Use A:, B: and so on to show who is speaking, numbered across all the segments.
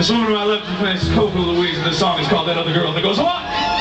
A: There's woman who I love is Coco Louise, and the song is called That Other Girl. That goes, what?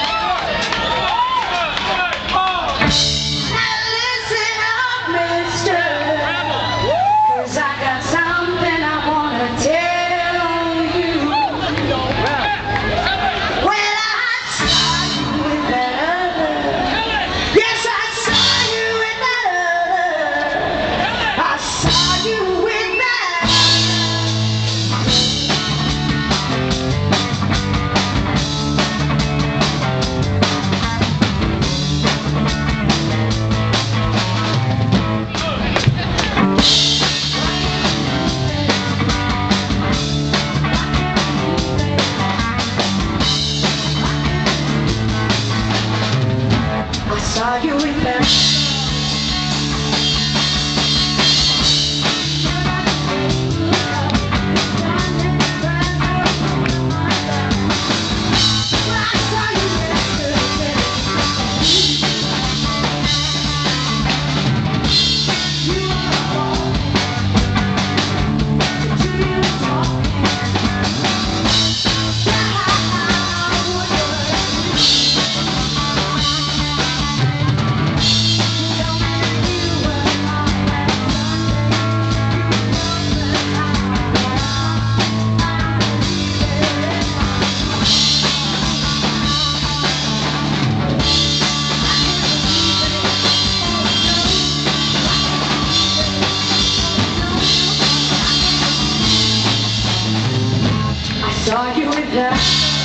B: I